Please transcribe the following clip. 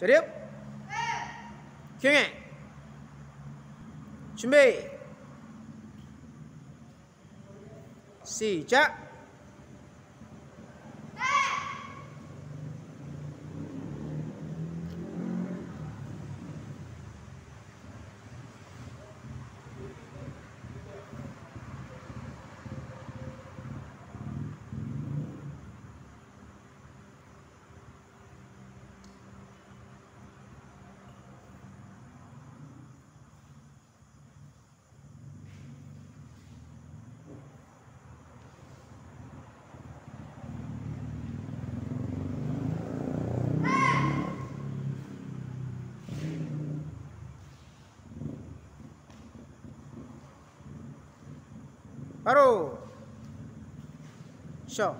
Chơi tiếp. Khiêng ạ Chuẩn bị. Xì 바로 쇼